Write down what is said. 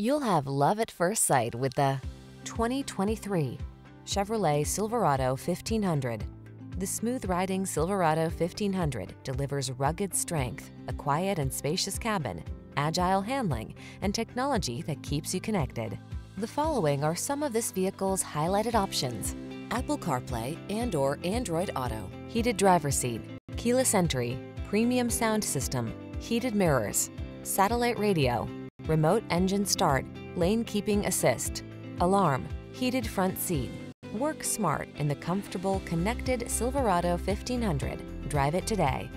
You'll have love at first sight with the 2023 Chevrolet Silverado 1500. The smooth-riding Silverado 1500 delivers rugged strength, a quiet and spacious cabin, agile handling, and technology that keeps you connected. The following are some of this vehicle's highlighted options. Apple CarPlay and or Android Auto, heated driver seat, keyless entry, premium sound system, heated mirrors, satellite radio, remote engine start, lane keeping assist, alarm, heated front seat. Work smart in the comfortable, connected Silverado 1500. Drive it today.